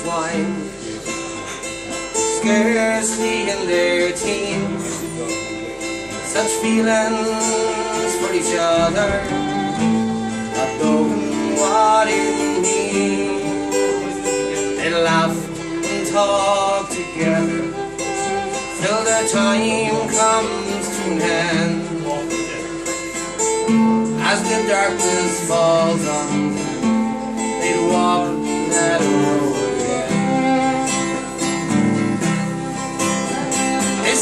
intertwined, scarcely in their teens. Such feelings for each other, not knowing what it means. They laugh and talk together till the time comes to an end. As the darkness falls on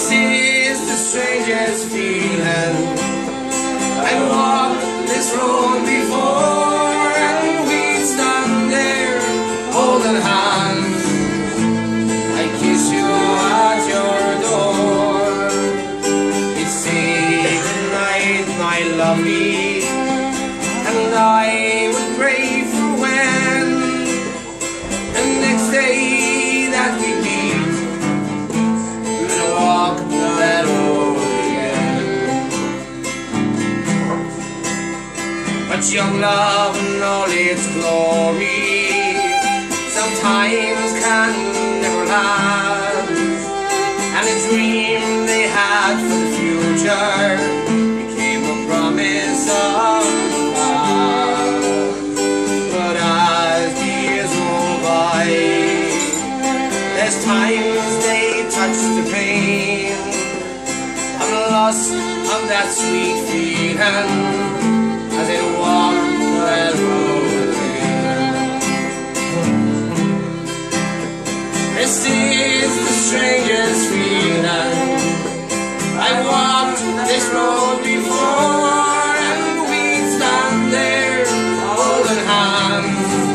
This is the strangest feeling. I walked this road before, and we'd stand there holding hands. I kiss you at your door. You'd say goodnight, my lovey, and I But young love and all its glory sometimes can never last. And a dream they had for the future became a promise of the. But as the years roll by, there's times they touch the pain of the loss of that sweet feeling hands.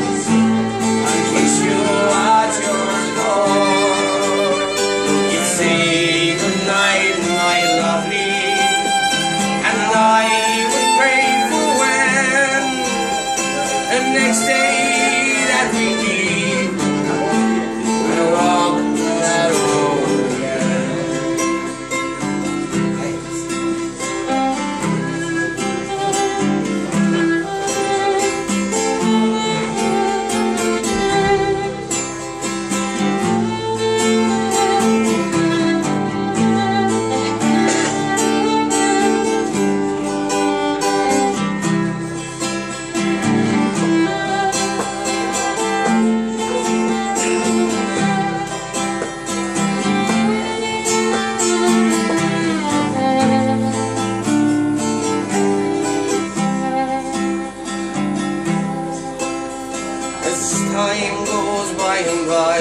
Goes by and by,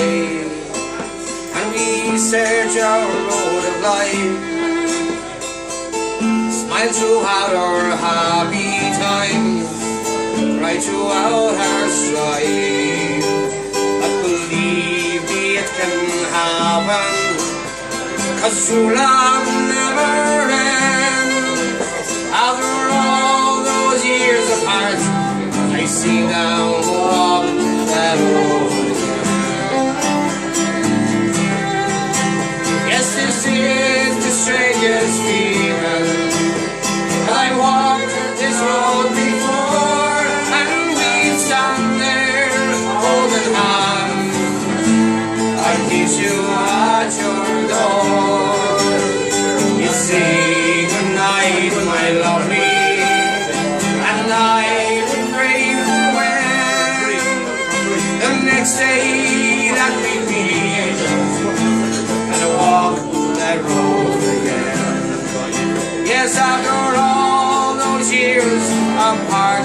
and we search our road of life, smile throughout our happy times, cry throughout our strife. But believe me, it can happen, cause true love never ends. After all those years apart, I see now You your door. You my. And I pray for when the next day that we meet and walk that road again. Yes, after all those years apart